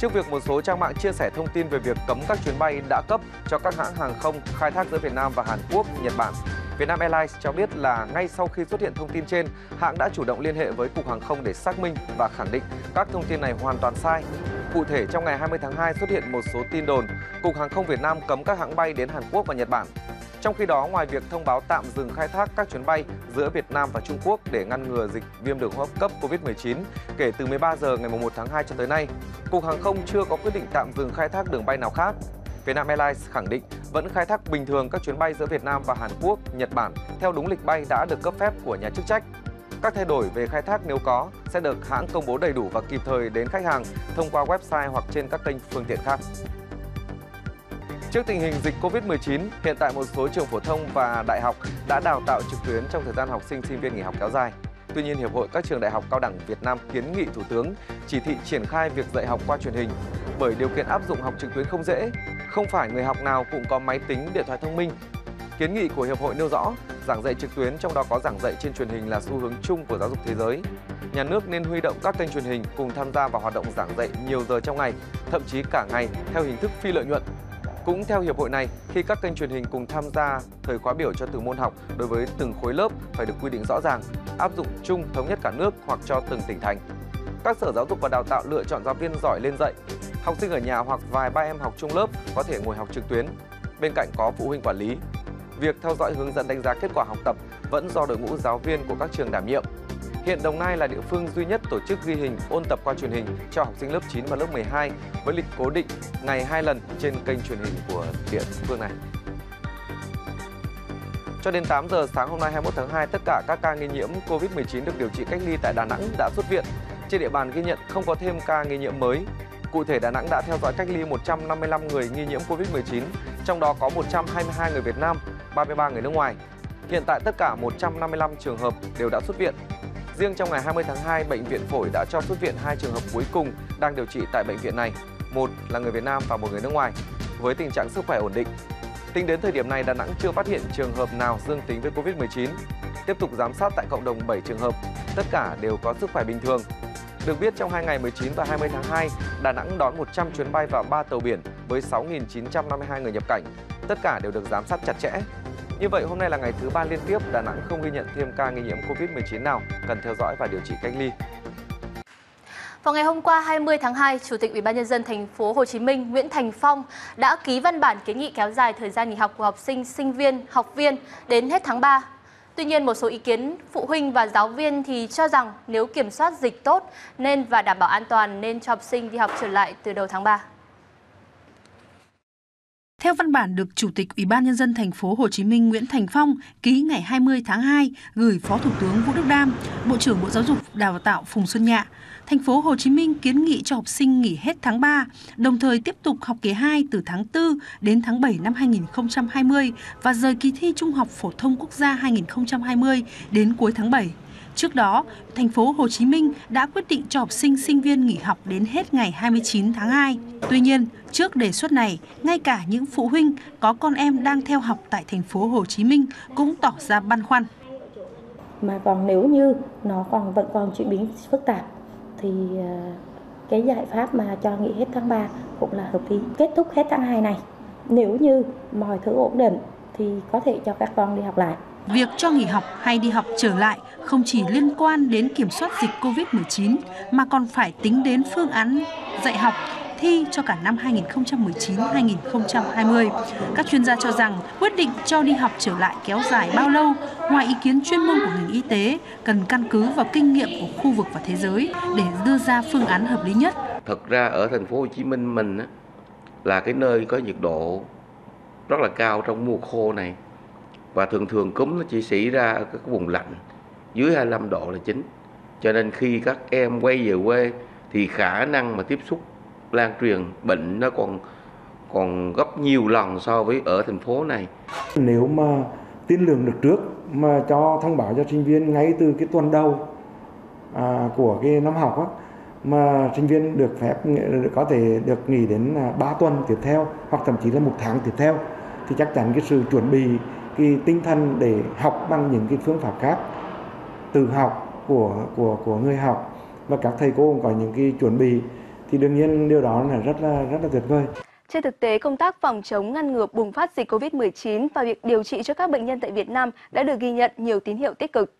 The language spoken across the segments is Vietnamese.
trước việc một số trang mạng chia sẻ thông tin về việc cấm các chuyến bay đã cấp cho các hãng hàng không khai thác giữa Việt Nam và Hàn Quốc, Nhật Bản. Vietnam Airlines cho biết là ngay sau khi xuất hiện thông tin trên, hãng đã chủ động liên hệ với Cục Hàng không để xác minh và khẳng định các thông tin này hoàn toàn sai. Cụ thể, trong ngày 20 tháng 2 xuất hiện một số tin đồn, Cục Hàng không Việt Nam cấm các hãng bay đến Hàn Quốc và Nhật Bản. Trong khi đó, ngoài việc thông báo tạm dừng khai thác các chuyến bay giữa Việt Nam và Trung Quốc để ngăn ngừa dịch viêm đường hô hấp cấp COVID-19 kể từ 13 giờ ngày 1 tháng 2 cho tới nay, Cục Hàng không chưa có quyết định tạm dừng khai thác đường bay nào khác. Vietnam Airlines khẳng định vẫn khai thác bình thường các chuyến bay giữa Việt Nam và Hàn Quốc, Nhật Bản theo đúng lịch bay đã được cấp phép của nhà chức trách. Các thay đổi về khai thác nếu có sẽ được hãng công bố đầy đủ và kịp thời đến khách hàng thông qua website hoặc trên các kênh phương tiện khác. Trước tình hình dịch Covid-19, hiện tại một số trường phổ thông và đại học đã đào tạo trực tuyến trong thời gian học sinh sinh viên nghỉ học kéo dài. Tuy nhiên, Hiệp hội các trường đại học cao đẳng Việt Nam kiến nghị Thủ tướng chỉ thị triển khai việc dạy học qua truyền hình bởi điều kiện áp dụng học trực tuyến không dễ, không phải người học nào cũng có máy tính, điện thoại thông minh. Kiến nghị của Hiệp hội nêu rõ, giảng dạy trực tuyến trong đó có giảng dạy trên truyền hình là xu hướng chung của giáo dục thế giới. Nhà nước nên huy động các kênh truyền hình cùng tham gia vào hoạt động giảng dạy nhiều giờ trong ngày, thậm chí cả ngày theo hình thức phi lợi nhuận cũng theo hiệp hội này, khi các kênh truyền hình cùng tham gia thời khóa biểu cho từng môn học đối với từng khối lớp phải được quy định rõ ràng, áp dụng chung thống nhất cả nước hoặc cho từng tỉnh thành. Các sở giáo dục và đào tạo lựa chọn giáo viên giỏi lên dạy. Học sinh ở nhà hoặc vài ba em học chung lớp có thể ngồi học trực tuyến. Bên cạnh có phụ huynh quản lý. Việc theo dõi hướng dẫn đánh giá kết quả học tập vẫn do đội ngũ giáo viên của các trường đảm nhiệm. Hiện Đồng Nai là địa phương duy nhất tổ chức ghi hình ôn tập qua truyền hình cho học sinh lớp 9 và lớp 12 với lịch cố định ngày 2 lần trên kênh truyền hình của địa phương này. Cho đến 8 giờ sáng hôm nay 21 tháng 2, tất cả các ca nghi nhiễm COVID-19 được điều trị cách ly tại Đà Nẵng đã xuất viện. Trên địa bàn ghi nhận không có thêm ca nghi nhiễm mới. Cụ thể, Đà Nẵng đã theo dõi cách ly 155 người nghi nhiễm COVID-19, trong đó có 122 người Việt Nam, 33 người nước ngoài. Hiện tại tất cả 155 trường hợp đều đã xuất viện. Riêng trong ngày 20 tháng 2, bệnh viện phổi đã cho xuất viện hai trường hợp cuối cùng đang điều trị tại bệnh viện này. Một là người Việt Nam và một người nước ngoài, với tình trạng sức khỏe ổn định. Tính đến thời điểm này, Đà Nẵng chưa phát hiện trường hợp nào dương tính với Covid-19. Tiếp tục giám sát tại cộng đồng 7 trường hợp, tất cả đều có sức khỏe bình thường. Được biết trong hai ngày 19 và 20 tháng 2, Đà Nẵng đón 100 chuyến bay và 3 tàu biển với 6.952 người nhập cảnh. Tất cả đều được giám sát chặt chẽ. Như vậy, hôm nay là ngày thứ ba liên tiếp Đà Nẵng không ghi nhận thêm ca nghi nhiễm COVID-19 nào cần theo dõi và điều trị cách ly. Vào ngày hôm qua 20 tháng 2, Chủ tịch Ủy ban nhân dân thành phố Hồ Chí Minh Nguyễn Thành Phong đã ký văn bản kiến nghị kéo dài thời gian nghỉ học của học sinh, sinh viên, học viên đến hết tháng 3. Tuy nhiên, một số ý kiến phụ huynh và giáo viên thì cho rằng nếu kiểm soát dịch tốt nên và đảm bảo an toàn nên cho học sinh đi học trở lại từ đầu tháng 3. Theo văn bản được Chủ tịch Ủy ban nhân dân thành phố Hồ Chí Minh Nguyễn Thành Phong ký ngày 20 tháng 2 gửi Phó Thủ tướng Vũ Đức Đam, Bộ trưởng Bộ Giáo dục Đào tạo Phùng Xuân Nhạ, thành phố Hồ Chí Minh kiến nghị cho học sinh nghỉ hết tháng 3, đồng thời tiếp tục học kỳ 2 từ tháng 4 đến tháng 7 năm 2020 và rời kỳ thi Trung học phổ thông quốc gia 2020 đến cuối tháng 7. Trước đó, thành phố Hồ Chí Minh đã quyết định cho học sinh sinh viên nghỉ học đến hết ngày 29 tháng 2. Tuy nhiên, trước đề xuất này, ngay cả những phụ huynh có con em đang theo học tại thành phố Hồ Chí Minh cũng tỏ ra băn khoăn. Mà còn nếu như nó còn vẫn còn chuyển biến phức tạp thì ờ, cái giải pháp mà cho nghỉ hết tháng 3 cũng là hợp lý. Kết thúc hết tháng 2 này, nếu như mọi thứ ổn định thì có thể cho các con đi học lại. Việc cho nghỉ học hay đi học trở lại không chỉ liên quan đến kiểm soát dịch COVID-19 mà còn phải tính đến phương án dạy học thi cho cả năm 2019-2020. Các chuyên gia cho rằng quyết định cho đi học trở lại kéo dài bao lâu, ngoài ý kiến chuyên môn của ngành y tế, cần căn cứ vào kinh nghiệm của khu vực và thế giới để đưa ra phương án hợp lý nhất. Thật ra ở thành phố Hồ Chí Minh mình là cái nơi có nhiệt độ rất là cao trong mùa khô này. Và thường thường cúm nó chỉ xảy ra ở các vùng lạnh dưới 25 độ là chính. Cho nên khi các em quay về quê thì khả năng mà tiếp xúc lan truyền bệnh nó còn còn gấp nhiều lần so với ở thành phố này. Nếu mà tin lượng được trước mà cho thông báo cho sinh viên ngay từ cái tuần đầu à, của cái năm học á, mà sinh viên được phép có thể được nghỉ đến à, 3 tuần tiếp theo hoặc thậm chí là một tháng tiếp theo thì chắc chắn cái sự chuẩn bị cái tinh thần để học bằng những cái phương pháp khác tự học của của của người học và các thầy cô cũng có những cái chuẩn bị thì đương nhiên điều đó là rất là rất là tuyệt vời. Trên thực tế, công tác phòng chống ngăn ngừa bùng phát dịch COVID-19 và việc điều trị cho các bệnh nhân tại Việt Nam đã được ghi nhận nhiều tín hiệu tích cực.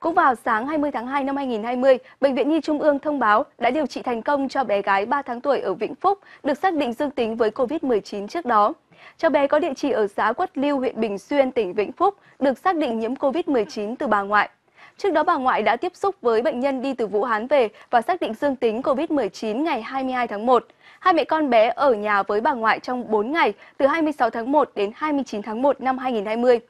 Cũng vào sáng 20 tháng 2 năm 2020, Bệnh viện Nhi Trung ương thông báo đã điều trị thành công cho bé gái 3 tháng tuổi ở Vĩnh Phúc, được xác định dương tính với COVID-19 trước đó. Cháu bé có địa chỉ ở xã Quất Lưu, huyện Bình Xuyên, tỉnh Vĩnh Phúc, được xác định nhiễm COVID-19 từ bà ngoại. Trước đó bà ngoại đã tiếp xúc với bệnh nhân đi từ Vũ Hán về và xác định dương tính COVID-19 ngày 22 tháng 1. Hai mẹ con bé ở nhà với bà ngoại trong 4 ngày từ 26 tháng 1 đến 29 tháng 1 năm 2020.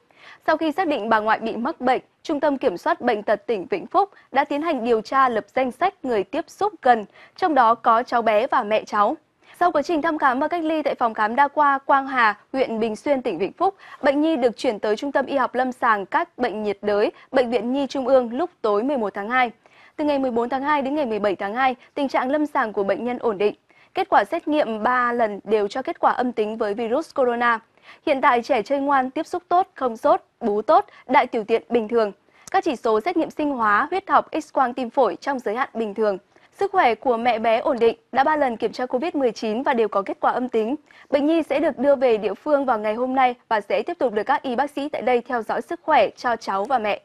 Sau khi xác định bà ngoại bị mắc bệnh, Trung tâm Kiểm soát Bệnh tật tỉnh Vĩnh Phúc đã tiến hành điều tra lập danh sách người tiếp xúc gần, trong đó có cháu bé và mẹ cháu. Sau quá trình thăm khám và cách ly tại phòng khám đa khoa Quang Hà, huyện Bình Xuyên, tỉnh Vĩnh Phúc, bệnh nhi được chuyển tới Trung tâm Y học Lâm sàng các bệnh nhiệt đới, Bệnh viện Nhi Trung ương lúc tối 11 tháng 2. Từ ngày 14 tháng 2 đến ngày 17 tháng 2, tình trạng lâm sàng của bệnh nhân ổn định. Kết quả xét nghiệm 3 lần đều cho kết quả âm tính với virus corona. Hiện tại trẻ chơi ngoan, tiếp xúc tốt, không sốt, bú tốt, đại tiểu tiện bình thường. Các chỉ số xét nghiệm sinh hóa, huyết học, x-quang tim phổi trong giới hạn bình thường. Sức khỏe của mẹ bé ổn định, đã 3 lần kiểm tra COVID-19 và đều có kết quả âm tính. Bệnh nhi sẽ được đưa về địa phương vào ngày hôm nay và sẽ tiếp tục được các y bác sĩ tại đây theo dõi sức khỏe cho cháu và mẹ.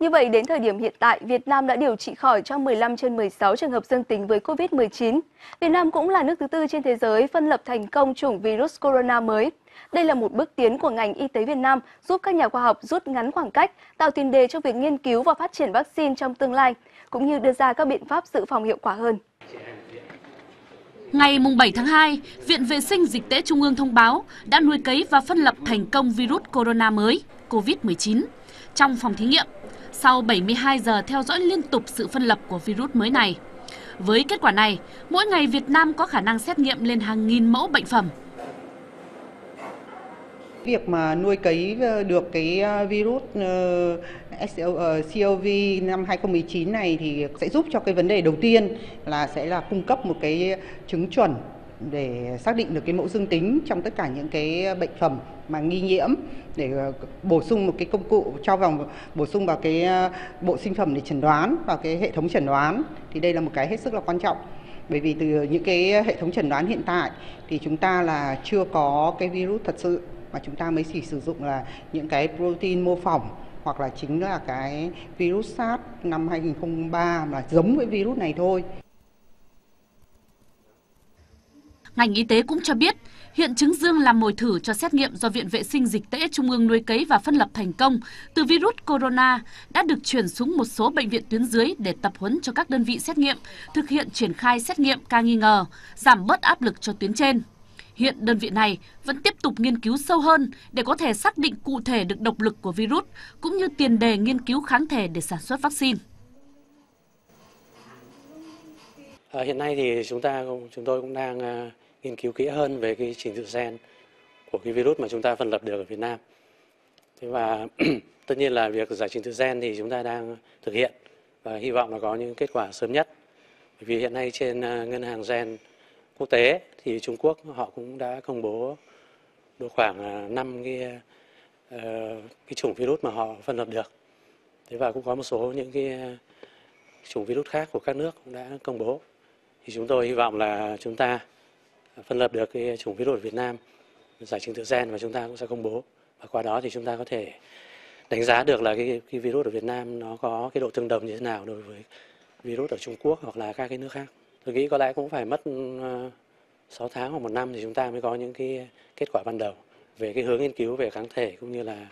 Như vậy, đến thời điểm hiện tại, Việt Nam đã điều trị khỏi cho 15 trên 16 trường hợp dương tính với COVID-19. Việt Nam cũng là nước thứ tư trên thế giới phân lập thành công chủng virus corona mới. Đây là một bước tiến của ngành y tế Việt Nam giúp các nhà khoa học rút ngắn khoảng cách, tạo tiền đề cho việc nghiên cứu và phát triển vaccine trong tương lai, cũng như đưa ra các biện pháp dự phòng hiệu quả hơn. Ngày 7 tháng 2, Viện Vệ sinh Dịch tễ Trung ương thông báo đã nuôi cấy và phân lập thành công virus corona mới COVID-19 trong phòng thí nghiệm sau 72 giờ theo dõi liên tục sự phân lập của virus mới này. Với kết quả này, mỗi ngày Việt Nam có khả năng xét nghiệm lên hàng nghìn mẫu bệnh phẩm. Việc mà nuôi cấy ờ, được cái ờ, virus ờ, COV năm 2019 này thì sẽ giúp cho cái vấn đề đầu tiên là sẽ là cung cấp một cái chứng chuẩn để xác định được cái mẫu dương tính trong tất cả những cái bệnh phẩm mà nghi nhiễm, để ờ, bổ sung một cái công cụ cho vào, bổ sung vào cái ờ, bộ sinh phẩm để chẩn đoán, vào cái hệ thống chẩn đoán thì đây là một cái hết sức là quan trọng bởi vì từ những cái hệ thống chẩn đoán hiện tại thì chúng ta là chưa có cái virus thật sự, mà chúng ta mới chỉ sử dụng là những cái protein mô phỏng hoặc là chính là cái virus SARS năm 2003 mà giống với virus này thôi. Ngành y tế cũng cho biết, hiện trứng dương làm mồi thử cho xét nghiệm do Viện Vệ sinh Dịch tễ Trung ương nuôi cấy và phân lập thành công từ virus corona đã được chuyển xuống một số bệnh viện tuyến dưới để tập huấn cho các đơn vị xét nghiệm, thực hiện triển khai xét nghiệm ca nghi ngờ, giảm bớt áp lực cho tuyến trên. Hiện đơn vị này vẫn tiếp tục nghiên cứu sâu hơn để có thể xác định cụ thể được độc lực của virus, cũng như tiền đề nghiên cứu kháng thể để sản xuất vaccine. À, hiện nay thì chúng ta chúng tôi cũng đang à, nghiên cứu kỹ hơn về cái trình tự gen của cái virus mà chúng ta phân lập được ở Việt Nam. Thế và tất nhiên là việc giải trình tự gen thì chúng ta đang thực hiện và hy vọng là có những kết quả sớm nhất. Bởi vì hiện nay trên à, ngân hàng gen quốc tế thì Trung Quốc họ cũng đã công bố độ khoảng à, 5 cái uh, cái chủng virus mà họ phân lập được. Thế và cũng có một số những cái à, chủng virus khác của các nước cũng đã công bố. Thì chúng tôi hy vọng là chúng ta phân lập được cái chủng virus ở Việt Nam giải trình tự gen và chúng ta cũng sẽ công bố và qua đó thì chúng ta có thể đánh giá được là cái, cái virus ở Việt Nam nó có cái độ tương đồng như thế nào đối với virus ở Trung Quốc hoặc là các cái nước khác. Tôi nghĩ có lẽ cũng phải mất ờ, 6 tháng hoặc một năm thì chúng ta mới có những cái kết quả ban đầu về cái hướng nghiên cứu về kháng thể cũng như là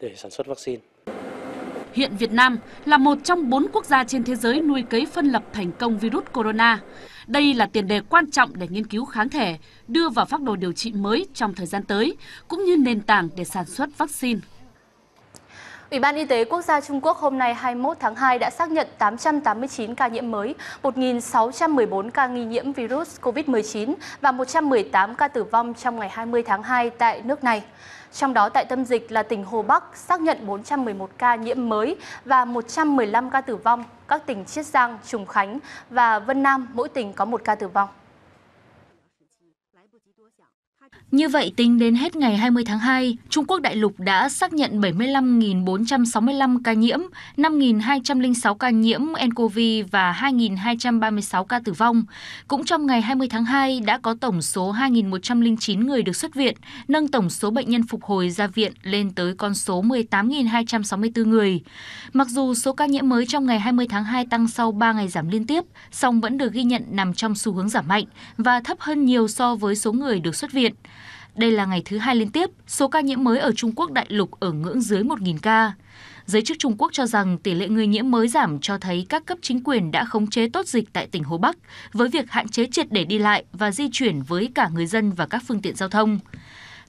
để sản xuất vaccine. Hiện Việt Nam là một trong bốn quốc gia trên thế giới nuôi cấy phân lập thành công virus corona. Đây là tiền đề quan trọng để nghiên cứu kháng thể, đưa vào phác đồ điều trị mới trong thời gian tới, cũng như nền tảng để sản xuất vaccine. Ủy ban Y tế Quốc gia Trung Quốc hôm nay 21 tháng 2 đã xác nhận 889 ca nhiễm mới, 1.614 ca nghi nhiễm virus COVID-19 và 118 ca tử vong trong ngày 20 tháng 2 tại nước này. Trong đó tại tâm dịch là tỉnh Hồ Bắc xác nhận 411 ca nhiễm mới và 115 ca tử vong. Các tỉnh Chiết Giang, Trùng Khánh và Vân Nam mỗi tỉnh có một ca tử vong. Như vậy, tính đến hết ngày 20 tháng 2, Trung Quốc đại lục đã xác nhận 75.465 ca nhiễm, 5.206 ca nhiễm nCoV và 2.236 ca tử vong. Cũng trong ngày 20 tháng 2 đã có tổng số 2.109 người được xuất viện, nâng tổng số bệnh nhân phục hồi ra viện lên tới con số 18.264 người. Mặc dù số ca nhiễm mới trong ngày 20 tháng 2 tăng sau 3 ngày giảm liên tiếp, song vẫn được ghi nhận nằm trong xu hướng giảm mạnh và thấp hơn nhiều so với số người được xuất viện. Đây là ngày thứ hai liên tiếp, số ca nhiễm mới ở Trung Quốc đại lục ở ngưỡng dưới 1.000 ca. Giới chức Trung Quốc cho rằng tỷ lệ người nhiễm mới giảm cho thấy các cấp chính quyền đã khống chế tốt dịch tại tỉnh Hồ Bắc với việc hạn chế triệt để đi lại và di chuyển với cả người dân và các phương tiện giao thông.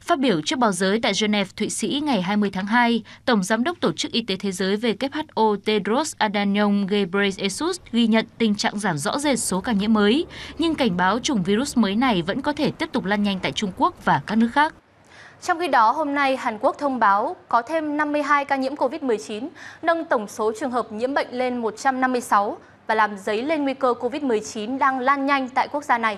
Phát biểu trước báo giới tại Geneva, Thụy Sĩ ngày 20 tháng 2, Tổng Giám đốc Tổ chức Y tế Thế giới WHO Tedros Adhanom Ghebreyesus ghi nhận tình trạng giảm rõ rệt số ca nhiễm mới, nhưng cảnh báo chủng virus mới này vẫn có thể tiếp tục lan nhanh tại Trung Quốc và các nước khác. Trong khi đó, hôm nay Hàn Quốc thông báo có thêm 52 ca nhiễm COVID-19, nâng tổng số trường hợp nhiễm bệnh lên 156 và làm dấy lên nguy cơ COVID-19 đang lan nhanh tại quốc gia này.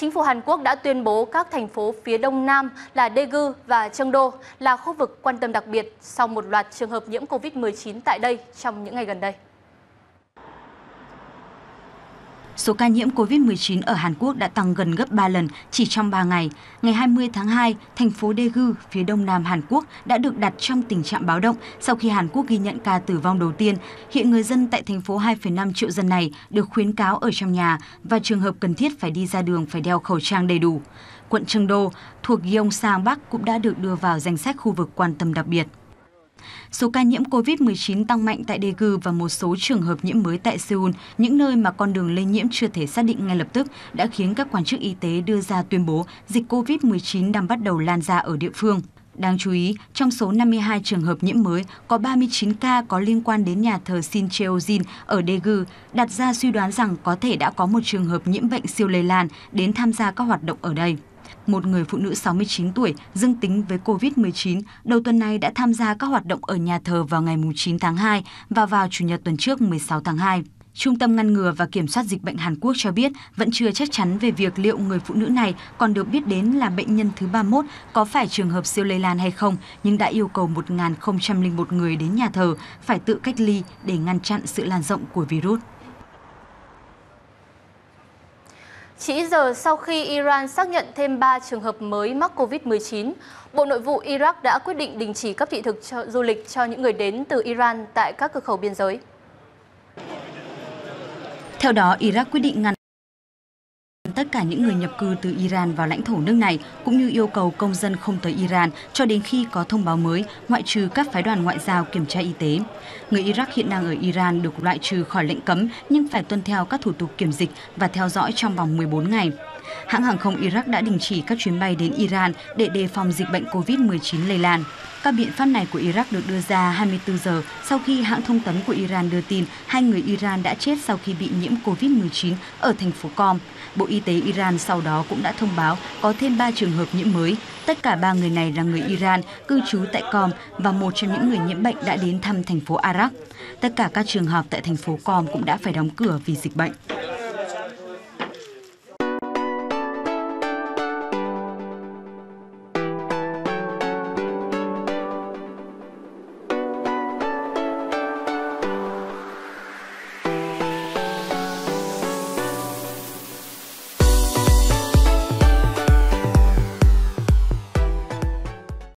Chính phủ Hàn Quốc đã tuyên bố các thành phố phía đông nam là Daegu và Cheongdo là khu vực quan tâm đặc biệt sau một loạt trường hợp nhiễm COVID-19 tại đây trong những ngày gần đây. Số ca nhiễm COVID-19 ở Hàn Quốc đã tăng gần gấp 3 lần chỉ trong 3 ngày. Ngày 20 tháng 2, thành phố Daegu, phía đông nam Hàn Quốc đã được đặt trong tình trạng báo động sau khi Hàn Quốc ghi nhận ca tử vong đầu tiên. Hiện người dân tại thành phố 2,5 triệu dân này được khuyến cáo ở trong nhà và trường hợp cần thiết phải đi ra đường phải đeo khẩu trang đầy đủ. Quận Cheongdo thuộc Gyeongsang Bắc cũng đã được đưa vào danh sách khu vực quan tâm đặc biệt. Số ca nhiễm COVID-19 tăng mạnh tại Daegu và một số trường hợp nhiễm mới tại Seoul, những nơi mà con đường lây nhiễm chưa thể xác định ngay lập tức, đã khiến các quan chức y tế đưa ra tuyên bố dịch COVID-19 đang bắt đầu lan ra ở địa phương. Đáng chú ý, trong số 52 trường hợp nhiễm mới, có 39 ca có liên quan đến nhà thờ Sincheojin ở Daegu, đặt ra suy đoán rằng có thể đã có một trường hợp nhiễm bệnh siêu lây lan đến tham gia các hoạt động ở đây một người phụ nữ 69 tuổi dương tính với COVID-19 đầu tuần này đã tham gia các hoạt động ở nhà thờ vào ngày 9 tháng 2 và vào Chủ nhật tuần trước 16 tháng 2. Trung tâm ngăn ngừa và kiểm soát dịch bệnh Hàn Quốc cho biết vẫn chưa chắc chắn về việc liệu người phụ nữ này còn được biết đến là bệnh nhân thứ 31 có phải trường hợp siêu lây lan hay không, nhưng đã yêu cầu 1.001 người đến nhà thờ phải tự cách ly để ngăn chặn sự lan rộng của virus. Chỉ giờ sau khi Iran xác nhận thêm 3 trường hợp mới mắc COVID-19, Bộ Nội vụ Iraq đã quyết định đình chỉ cấp thị thực cho, du lịch cho những người đến từ Iran tại các cửa khẩu biên giới. Theo đó, Iraq quyết định ngăn tất cả những người nhập cư từ Iran vào lãnh thổ nước này cũng như yêu cầu công dân không tới Iran cho đến khi có thông báo mới, ngoại trừ các phái đoàn ngoại giao kiểm tra y tế. Người Iraq hiện đang ở Iran được loại trừ khỏi lệnh cấm nhưng phải tuân theo các thủ tục kiểm dịch và theo dõi trong vòng 14 ngày. Hãng hàng không Iraq đã đình chỉ các chuyến bay đến Iran để đề phòng dịch bệnh COVID-19 lây lan. Các biện pháp này của Iraq được đưa ra 24 giờ sau khi hãng thông tấn của Iran đưa tin hai người Iran đã chết sau khi bị nhiễm COVID-19 ở thành phố Com. Bộ Y tế Iran sau đó cũng đã thông báo có thêm 3 trường hợp nhiễm mới. Tất cả ba người này là người Iran, cư trú tại Com và một trong những người nhiễm bệnh đã đến thăm thành phố Arak. Tất cả các trường học tại thành phố Com cũng đã phải đóng cửa vì dịch bệnh.